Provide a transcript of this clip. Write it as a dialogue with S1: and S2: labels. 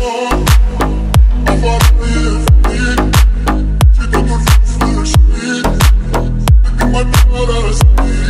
S1: i What does it